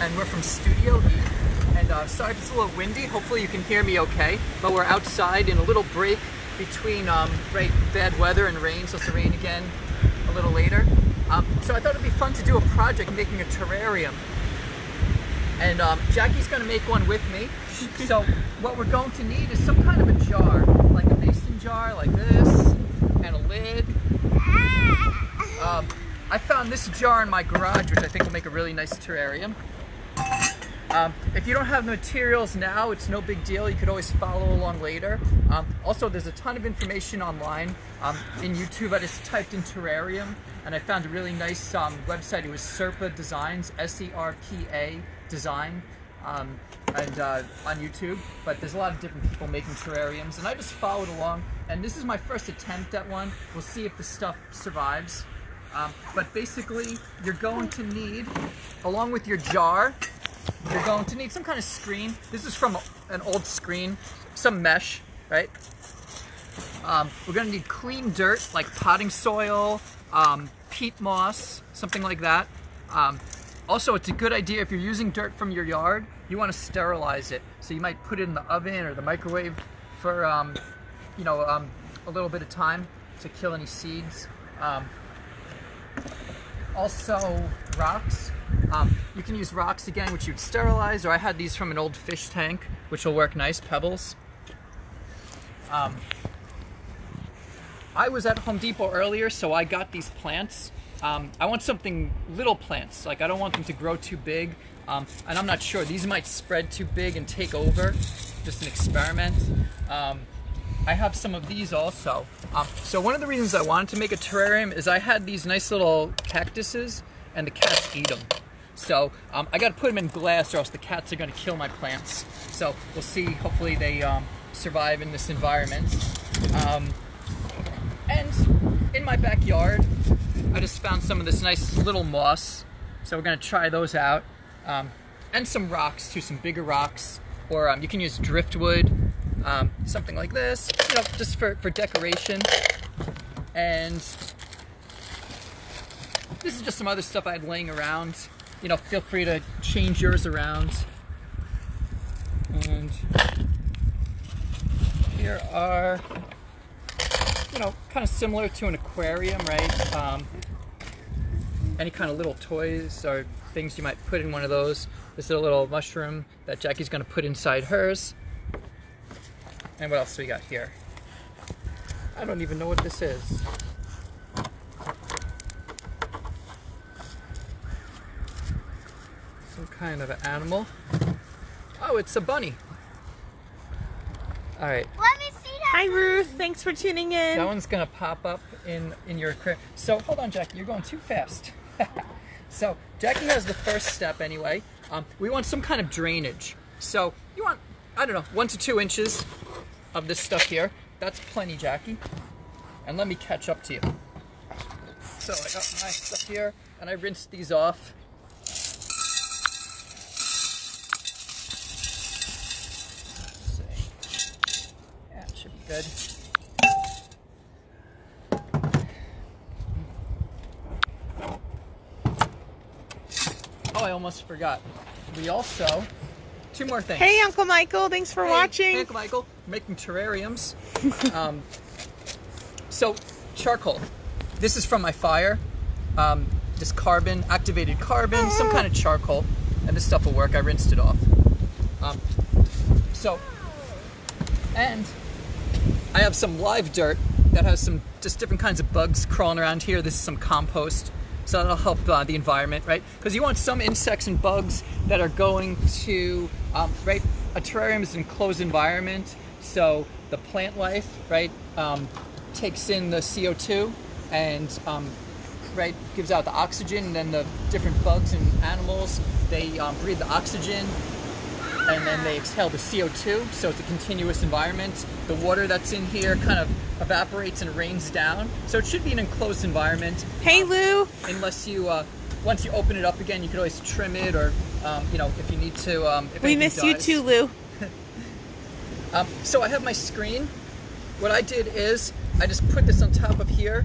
and we're from Studio E. And uh, sorry if it's a little windy. Hopefully you can hear me okay. But we're outside in a little break between um, right bad weather and rain. Supposed to rain again a little later. Um, so I thought it'd be fun to do a project making a terrarium. And um, Jackie's gonna make one with me. so what we're going to need is some kind of a jar, like a mason jar, like this, and a lid. Um, I found this jar in my garage, which I think will make a really nice terrarium. Um, if you don't have materials now, it's no big deal. You could always follow along later. Um, also, there's a ton of information online. Um, in YouTube, I just typed in terrarium, and I found a really nice um, website. It was Serpa Designs, S-E-R-P-A Design, um, and uh, on YouTube. But there's a lot of different people making terrariums, and I just followed along. And this is my first attempt at one. We'll see if the stuff survives. Um, but basically, you're going to need, along with your jar, you're going to need some kind of screen. This is from an old screen, some mesh, right? Um, we're gonna need clean dirt, like potting soil, um, peat moss, something like that. Um, also, it's a good idea if you're using dirt from your yard, you wanna sterilize it. So you might put it in the oven or the microwave for, um, you know, um, a little bit of time to kill any seeds. Um, also, rocks. Um, you can use rocks again, which you'd sterilize, or I had these from an old fish tank, which will work nice, pebbles. Um, I was at Home Depot earlier, so I got these plants. Um, I want something little plants, like I don't want them to grow too big, um, and I'm not sure. These might spread too big and take over, just an experiment. I have some of these also. Um, so one of the reasons I wanted to make a terrarium is I had these nice little cactuses and the cats eat them. So um, I got to put them in glass or else the cats are going to kill my plants. So we'll see. Hopefully they um, survive in this environment. Um, and in my backyard, I just found some of this nice little moss. So we're going to try those out. Um, and some rocks too, some bigger rocks. Or um, you can use driftwood, um, something like this, you know, just for, for decoration. And this is just some other stuff I had laying around. You know, feel free to change yours around. And here are, you know, kind of similar to an aquarium, right? Um, any kind of little toys or things you might put in one of those. This is a little mushroom that Jackie's gonna put inside hers. And what else do we got here? I don't even know what this is. Some kind of an animal. Oh, it's a bunny. All right. Let me see that. Hi Ruth, thanks for tuning in. That one's gonna pop up in in your crib. So hold on, Jackie, you're going too fast. so Jackie has the first step anyway. Um, we want some kind of drainage. So you want, I don't know, one to two inches of this stuff here. That's plenty, Jackie. And let me catch up to you. So I got my stuff here, and I rinsed these off. Yeah, should be good. Oh, I almost forgot. We also, two more things. Hey Uncle Michael, thanks for Hey, watching. Hey, Uncle Michael, making terrariums. um, so, charcoal. This is from my fire. Um, this carbon, activated carbon, some kind of charcoal, and this stuff will work. I rinsed it off. Um, so, and I have some live dirt that has some just different kinds of bugs crawling around here. This is some compost, so that'll help uh, the environment, right? Because you want some insects and bugs that are going to, um, right? A terrarium is an enclosed environment, so the plant life, right, um, takes in the CO2 and, um, right, gives out the oxygen, and then the different bugs and animals they um, breathe the oxygen and then they exhale the CO2, so it's a continuous environment. The water that's in here kind of evaporates and rains down, so it should be an enclosed environment. Hey Lou. Unless you, uh, once you open it up again, you could always trim it, or um, you know, if you need to. Um, if We miss you too, Lou. Um, so I have my screen. What I did is I just put this on top of here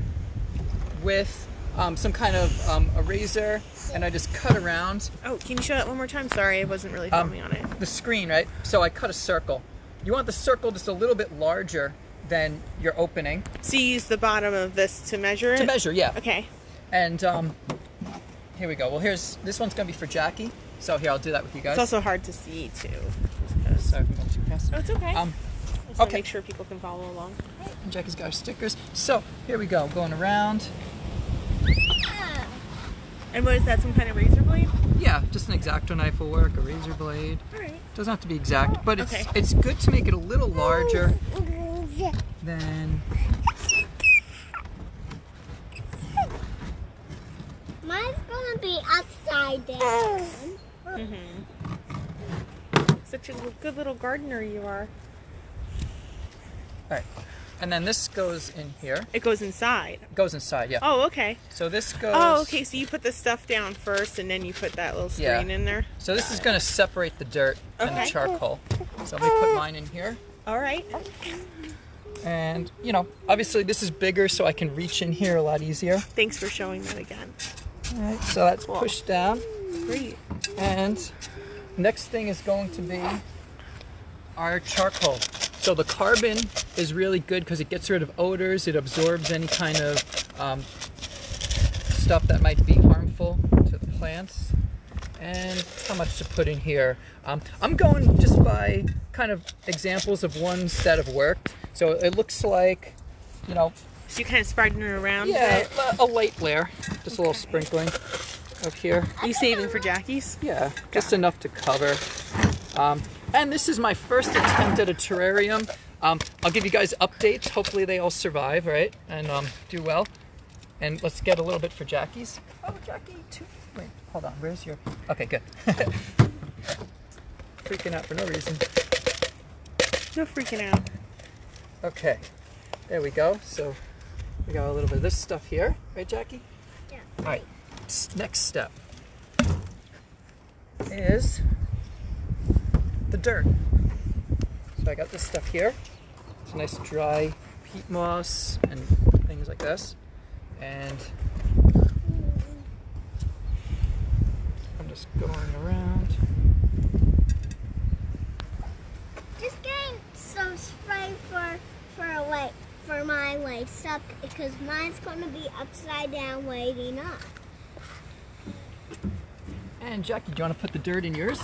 with um, some kind of um, a razor, and I just cut around Oh, can you show that one more time? Sorry, I wasn't really um, filming on it. the screen, right? So I cut a circle. You want the circle just a little bit larger than your opening So you use the bottom of this to measure it? to measure, yeah. Okay. And um, here we go. Well, here's this one's gonna be for Jackie. So here, I'll do that with you guys. It's also hard to see too. just 'cause- Sorry if I'm going too fast. Oh, it's okay. Um, Just wanna okay. make sure people can follow along. and Jackie's got her stickers. So here we go, going around. And what is that? Some kind of razor blade? Yeah, just an X-Acto knife will work, a razor blade. All right. Doesn't have to be exact, but it's Okay. it's good to make it a little larger than. Mine's gonna be upside down. Mhm. Such a good little gardener you are. All right, and then this goes in here. It goes inside. It Goes inside, yeah. Oh, okay. So this oh, goes. Oh, okay. So you put the stuff down first, and then you put that little Yeah. screen in there. So this is going to separate the dirt and the charcoal. So let me put mine in here. All right. And, you know, obviously this is bigger so I can reach in here a lot easier. Thanks for showing that again. All right, so that's pushed down. Great. And next thing is going to be our charcoal. So the carbon is really good because it gets rid of odors, it absorbs any kind of um, stuff that might be harmful to the plants. And how much to put in here? Um, I'm going just by kind of examples of ones that have worked. So it looks like, you know, So you kind of spreading it around. a yeah, a- a light layer, just a little sprinkling up here. Are you saving for Jackie's? Yeah, just enough to cover. Um, and this is my first attempt at a terrarium. Um, I'll give you guys updates. Hopefully they all survive, right? And um, do well. And let's get a little bit for Jackie's. Oh, Jackie, too. Wait, hold on. Where's your... Okay, good. Freaking out for no reason. No freaking out. Okay, there we go. So we got a little bit of this stuff here, right, Jackie? Yeah. All right. Next step is the dirt. So I got this stuff here. It's a nice dry peat moss and things like this, and I'm just going around. Just getting some spray for for a for my waist up because mine's gonna be upside down waiting up. And Jackie, do you want to put the dirt in yours?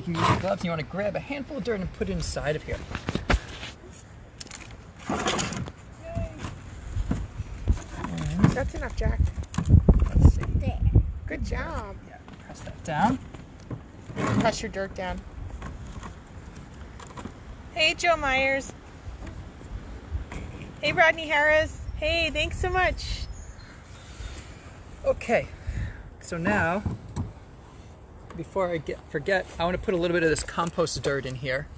Yeah. You can use your gloves. and You want to grab a handful of dirt and put it inside of here. That's enough, Jack. Let's see. There. Good job. Yeah, press that down. Press your dirt down. Hey, Joe Myers. Hey, Rodney Harris. Hey, thanks so much. Okay, so now, before I get forget, I want to put a little bit of this compost dirt in here.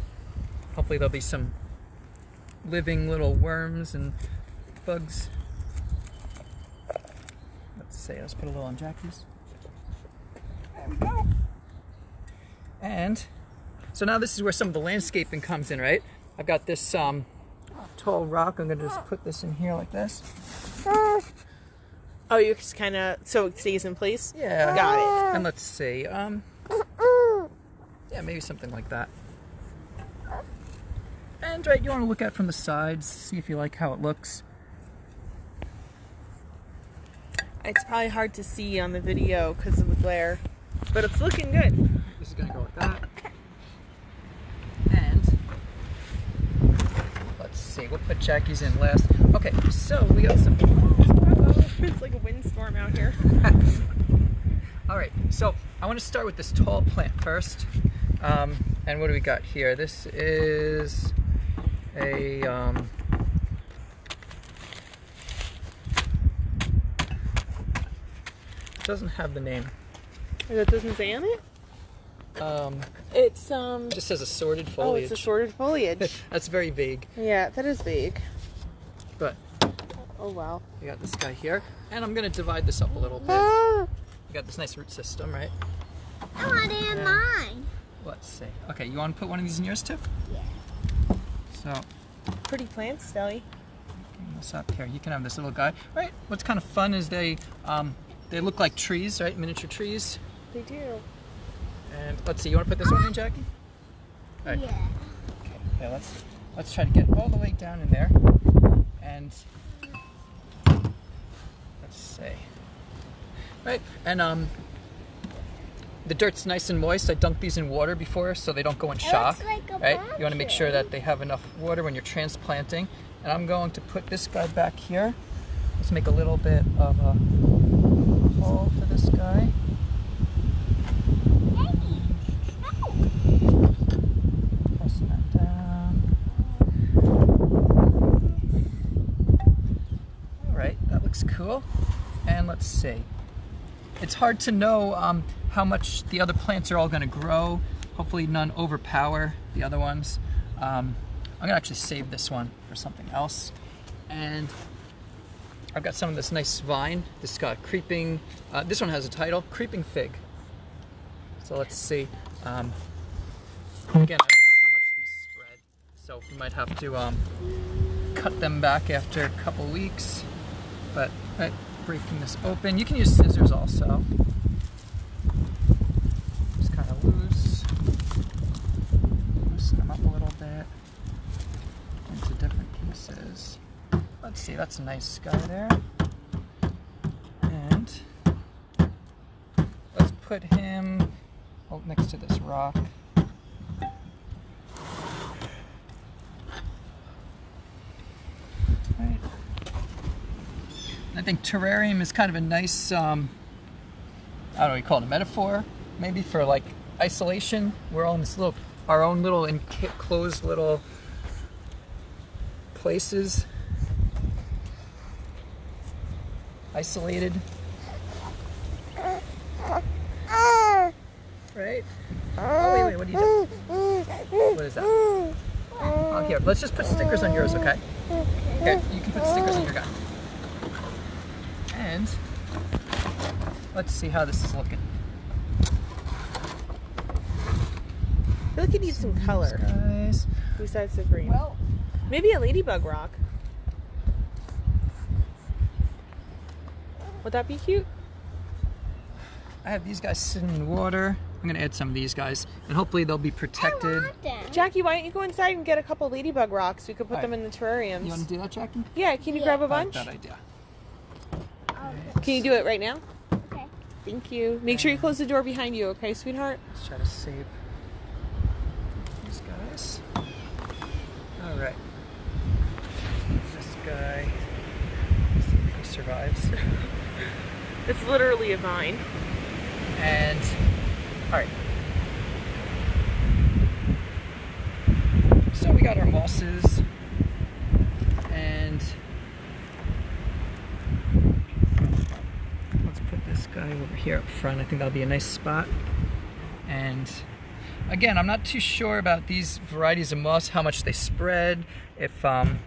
Hopefully there'll be some living little worms and bugs. Let's see, let's put a little on Jackie's. There we go. And so now this is where some of the landscaping comes in, right? I've got this um, tall rock. I'm gonna just put this in here like this. Oh, you just kind of so it stays in place. Yeah. Got it. And let's see. Um, maybe something like that. And right, you want to look at it from the sides, see if you like how it looks. It's probably hard to see on the video because of the glare, but it's looking good. This is gonna go like that. And let's see, we'll put Jackie's in last. Okay, so we got some. It's like a windstorm out here. All right, so I want to start with this tall plant first. Um, and what do we got here? This is a um, doesn't have the name. That doesn't say on it. Um, It's um. it just says assorted foliage. Oh, foliage. it's assorted foliage. That's very vague, yeah, that is big. but Oh wow. we got this guy here, and I'm gonna divide this up a little bit. Ah. We got this nice root system, right? I want it in mine. Let's see. Okay, you want to put one of these in yours too? Yeah. So Pretty plants, Stelly. getting this up here. You can have this little guy. Right. What's kind of fun is they um, they look like trees, right? Miniature trees. They do. And let's see. You want to put this one in, Jackie? All right. Yeah. Okay. Yeah. Let's let's try to get all the way down in there. And let's see. Right. And um. The dirt's nice and moist. I dunked these in water before so they don't go in shock. like right? You want to make sure that they have enough water when you're transplanting. And I'm going to put this guy back here. Let's make a little bit of a hole for this guy. Pressing that down. All right, that looks cool. And let's see. It's hard to know um, how much the other plants are all going to grow. Hopefully, none overpower the other ones. Um, I'm gonna actually save this one for something else. And I've got some of this nice vine. This got creeping. Uh, this one has a title: Creeping Fig. So let's see. Um, again, I don't know how much these spread, so we might have to um, cut them back after a couple weeks. But right, breaking this open, you can use scissors also. Just kind of loose, loosen them up a little bit into Let's see, that's a nice guy there. And let's put him oh, next to this rock. I think terrarium is kind of a nice, um, I don't know you call it, a metaphor, maybe for like isolation. We're all in this little, our own little enclosed little places, isolated. Right? Oh, wait, wait, what are you doing? What is that? Oh, here, let's just put stickers on yours, okay? Okay, you can put stickers on your guy. And let's see how this is looking. I feel like it needs some color Guys. besides the green. Well, Maybe a ladybug rock. Would that be cute? I have these guys sitting in water. I'm gonna add some of these guys, and hopefully they'll be I protected. want them. Jackie, why don't you go inside and get a couple ladybug rocks? We could put Alright. them in the terrariums. You want to do that, Jackie? yeah, can you Yeah. grab a I like bunch? that idea. Can you do it right now? okay. Thank you. Make sure you close the door behind you, okay, sweetheart? Let's try to save these guys. All right. Guy. Let's see if he survives. It's literally a vine. And all right. So we got our mosses and let's put this guy over here up front. I think that'll be a nice spot. And again, I'm not too sure about these varieties of moss, how much they spread, if um,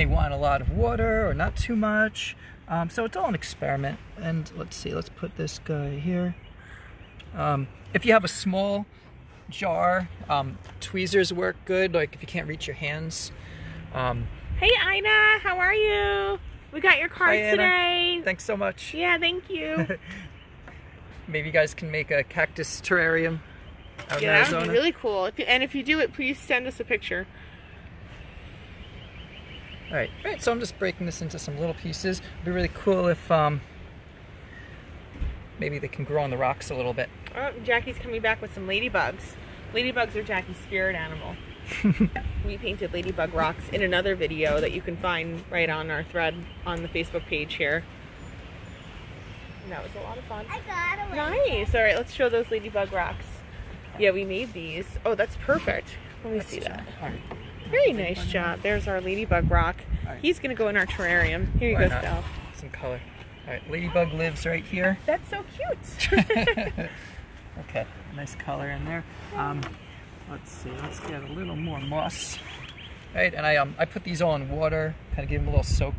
they want a lot of water or not too much. Um, so it's all an experiment. And let's see, let's put this guy here. Um, if you have a small jar, um, tweezers work good, like if you can't reach your hands. Um, Hey, Ina, how are you? We got your card Anna. today. thanks so much. Yeah, thank you. Maybe you guys can make a cactus terrarium yeah, in that would be really cool. If you, and if you do it, please send us a picture. All right, all right. So I'm just breaking this into some little pieces. It'd be really cool if um, maybe they can grow on the rocks a little bit. Oh, Jackie's coming back with some ladybugs. Ladybugs are Jackie's spirit animal. we painted ladybug rocks in another video that you can find right on our thread on the Facebook page here. And that was a lot of fun. I got a Nice. All right, let's show those ladybug rocks. Yeah, we made these. Oh, that's perfect. Let me see that. All right. Very nice job. There's our ladybug rock. All right. He's gonna go in our terrarium. Here you Why go, not? Some color. All right, ladybug lives right here. That's so cute. Okay, nice color in there. Um, let's see, let's get a little more moss. Right, and I um I put these all in water, kind of give them a little soak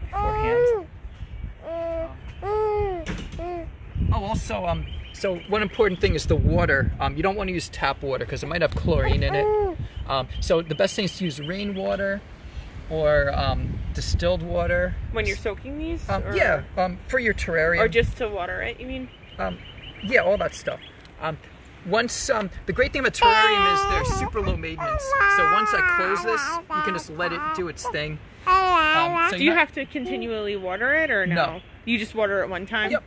beforehand. Oh, also um so one important thing is the water. Um, you don't want to use tap water because it might have chlorine in it. Um, so the best thing is to use rainwater or um, distilled water. When you're soaking these? Um, or, yeah, um, for your terrarium. Or just to water it, you mean? Um, yeah, all that stuff. Um, once um, the great thing about terrarium is they're super low maintenance. So once I close this, you can just let it do its thing. So Do you not- have to continually water it or no? No. You just water it one time? Yep.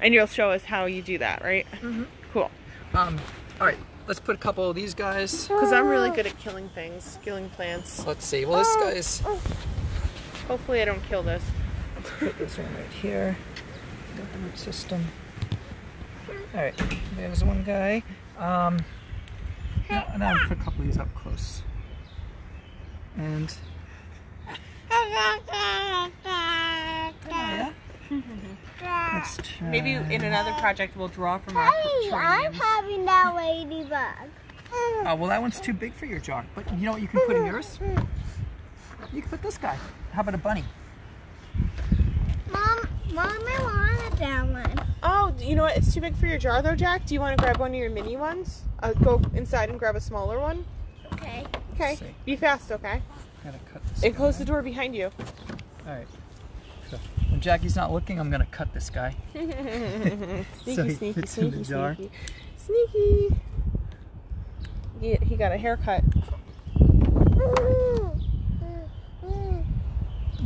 And you'll show us how you do that, right? Mm-hmm. Cool. Um, all right, let's put a couple of these guys. Because I'm really good at killing things, killing plants. Let's see. Well, this guy's. Hopefully I don't kill this. Let's Put this one right here. Got the root system. All right, there's one guy. Um, now, now gonna put a couple of these up close. And let's try. Maybe in another project we'll draw from our Hey, I'm having that ladybug. Oh, well, that one's too big for your jar. But you know what you can put in yours? You can put this guy. How about a bunny? Mom, Mom, I wanted that one. Oh, you know what? It's too big for your jar though, Jack. Do you want to grab one of your mini ones? Uh, go inside and grab a smaller one. Okay. Okay. Be fast, okay? Gotta cut this. And close the door behind you. All right. So when Jackie's not looking, I'm gonna cut this guy. Sneaky, So he sneaky, fits in the sneaky, jar. sneaky. Sneaky. He, he got a haircut.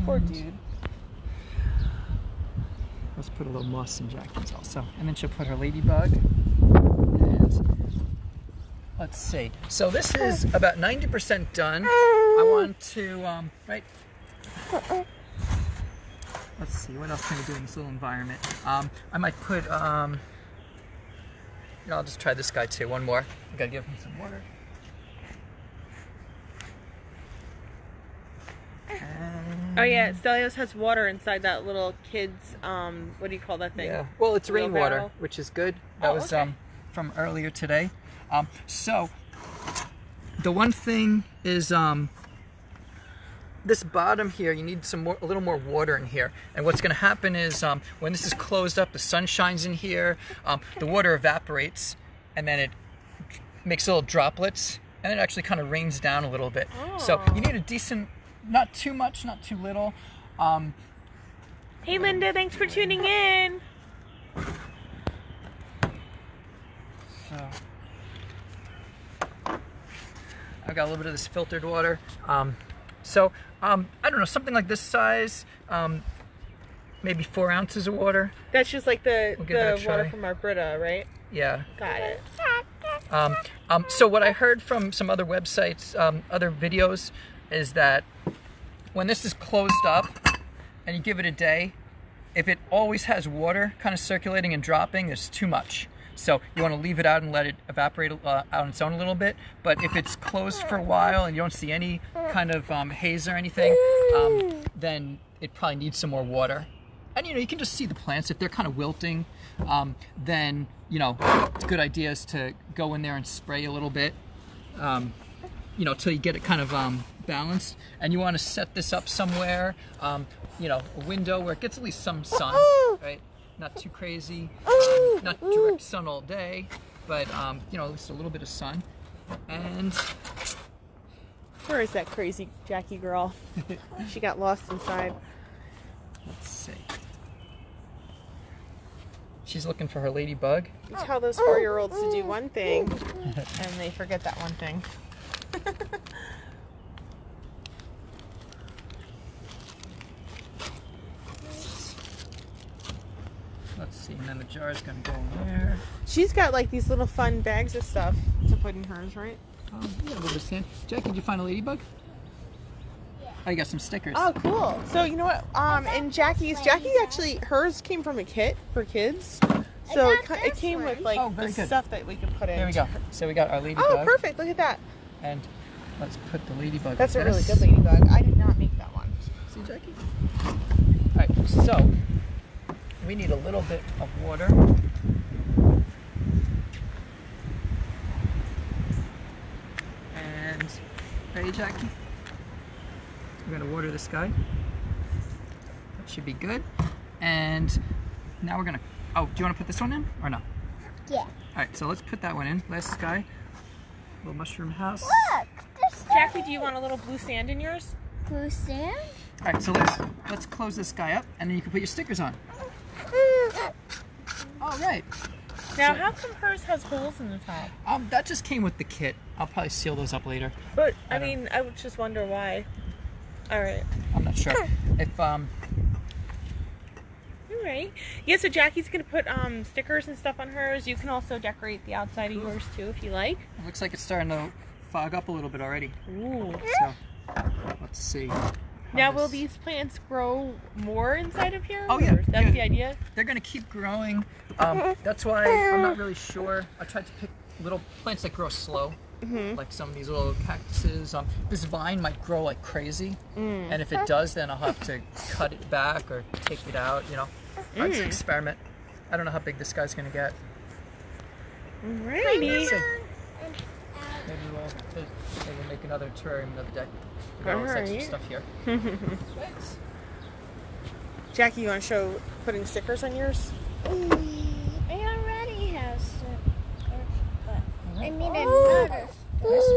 Poor dude. Let's put a little moss in Jackie's also. And then she'll put her ladybug. And let's see. So this is about 90% done. I want to, um, right? Let's see, what else can we do in this little environment? Um, I might put, um, yeah, I'll just try this guy too. One more. I gotta give him some water. And- Oh yeah, Stelios has water inside that little kid's um what do you call that thing? Yeah. Well, it's rainwater, which is good. That Oh, was okay. um, from earlier today. Um, so the one thing is um, this bottom here. You need some more, a little more water in here. And what's going to happen is um, when this is closed up, the sun shines in here. Um, the water evaporates, and then it makes little droplets, and it actually kind of rains down a little bit. So Oh. you need a decent, not too much, not too little. Um, Hey Linda, thanks for tuning in. So I've got a little bit of this filtered water. Um, so um, I don't know, something like this size, um, maybe four ounces of water. That's just like the We'll the water from our Brita, right? Yeah. Got it. Um, um, so what I heard from some other websites, um, other videos, is that when this is closed up and you give it a day, if it always has water kind of circulating and dropping, it's too much. So you want to leave it out and let it evaporate uh, out on its own a little bit. But if it's closed for a while and you don't see any kind of um, haze or anything, um, then it probably needs some more water. And you know, you can just see the plants if they're kind of wilting. Um, then you know, it's a good idea is to go in there and spray a little bit. Um, you know, till you get it kind of um, balanced. And you want to set this up somewhere, um, you know, a window where it gets at least some sun, right? Not too crazy, um, not direct sun all day, but um, you know, at least a little bit of sun. And Where is that crazy Jackie girl? she got lost inside. let's see. She's looking for her ladybug. You tell those four year olds to do one thing and they forget that one thing. Let's see, and then the jar is gonna go in there. She's got like these little fun bags of stuff to put in hers, right? Um, you got a little bit of sand. Jack, did you find a ladybug? Oh, you got some stickers. Oh, cool. So you know what? Um, and Jackie's Jackie actually hers came from a kit for kids. So it, it this came with like Oh, the good. stuff that we could put in. There we go. So we got our ladybug. Oh, perfect! Look at that. And let's put the ladybug. That's a with really this. good ladybug. I did not make that one. See, Jackie? Alright, so we need a little bit of water. And ready, Jackie? We're gonna water this guy. That should be good. And now we're gonna. Oh, do you want to put this one in or no? Yeah. Alright, so let's put that one in. Last guy. Little mushroom house. Look, there's Jackie, do you want a little blue sand in yours? Blue sand? All right, so let's let's close this guy up, and then you can put your stickers on. All right. Now, So- how come hers has holes in the top? Um, that just came with the kit. I'll probably seal those up later. But I, I mean, I would just wonder why. All right. I'm not sure if um. All right. Yeah, so Jackie's gonna put um, stickers and stuff on hers. You can also decorate the outside of yours too if you like. It looks like it's starting to fog up a little bit already. Ooh. So let's see. Now, will these plants grow more inside of here? Oh, yeah, That's yeah. the idea. They're gonna keep growing. Um, that's why I'm not really sure. I tried to pick little plants that grow slow, Mm-hmm. like some of these little cactuses. Um, this vine might grow like crazy, Mm. and if it does, then I'll have to cut it back or take it out. You know, Mm. just experiment. I don't know how big this guy's gonna get. Alrighty. See. Maybe we'll make another terrarium another day. We got all this extra Alright. stuff here. Thanks. Jackie, you want to show putting stickers on yours? I already have some, but I need Oh. another. Nice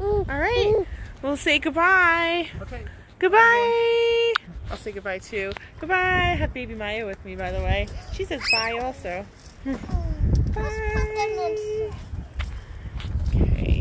work. All right. We'll say goodbye. Okay. Goodbye. I'll say goodbye too. Goodbye. I have baby Maya with me, by the way. She says bye also. Let's put them in.